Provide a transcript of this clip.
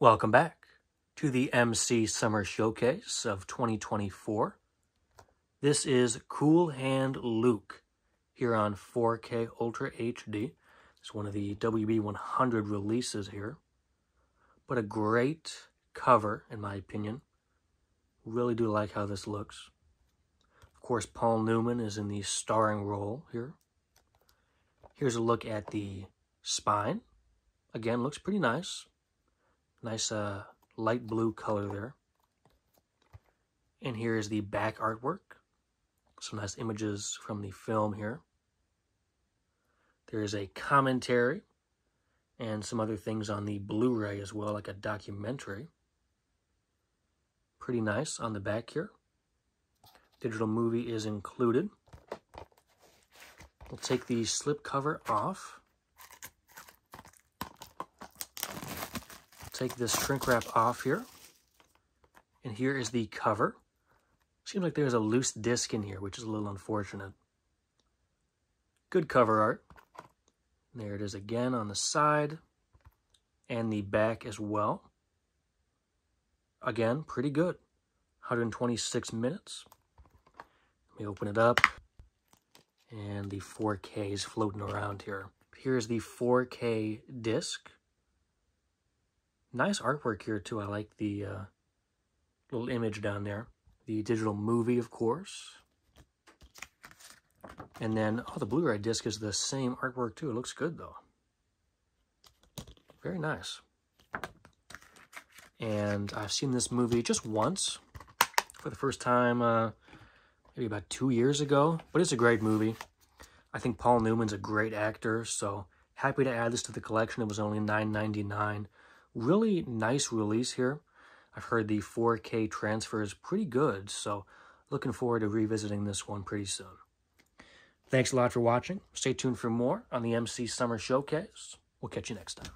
Welcome back to the MC Summer Showcase of 2024. This is Cool Hand Luke here on 4K Ultra HD. It's one of the WB100 releases here. But a great cover, in my opinion. Really do like how this looks. Of course, Paul Newman is in the starring role here. Here's a look at the spine. Again, looks pretty nice. Nice uh, light blue color there. And here is the back artwork. Some nice images from the film here. There is a commentary and some other things on the Blu-ray as well, like a documentary. Pretty nice on the back here. Digital movie is included. We'll take the slip cover off. Take this shrink wrap off here. And here is the cover. Seems like there's a loose disc in here, which is a little unfortunate. Good cover art. There it is again on the side and the back as well. Again, pretty good. 126 minutes. Let me open it up. And the 4K is floating around here. Here's the 4K disc. Nice artwork here too. I like the uh, little image down there. The digital movie, of course. And then, oh, the Blu-ray disc is the same artwork too. It looks good though. Very nice. And I've seen this movie just once for the first time uh, maybe about two years ago, but it's a great movie. I think Paul Newman's a great actor, so happy to add this to the collection. It was only $9.99. Really nice release here. I've heard the 4K transfer is pretty good, so looking forward to revisiting this one pretty soon. Thanks a lot for watching. Stay tuned for more on the MC Summer Showcase. We'll catch you next time.